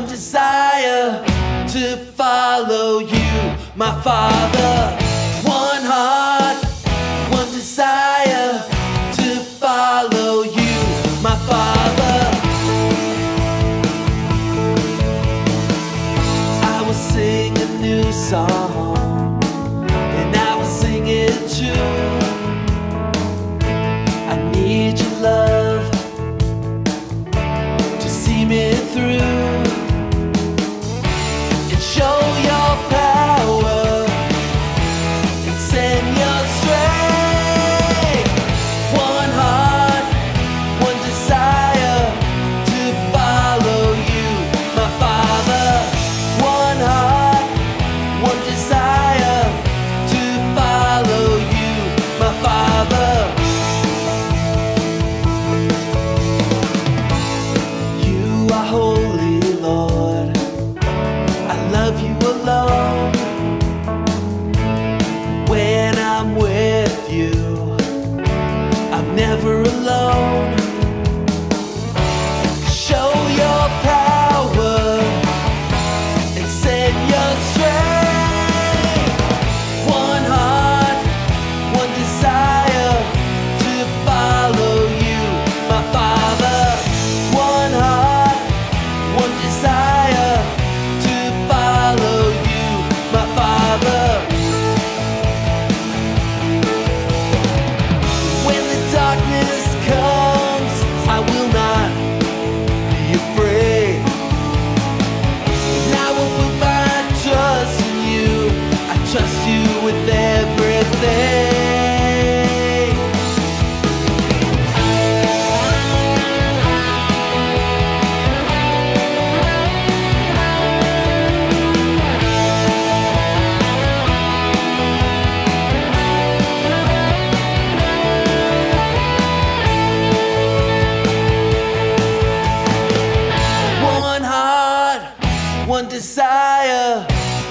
One desire to follow you, my Father. One heart, one desire to follow you, my Father. I will sing a new song.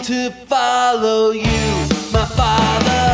to follow you, my father.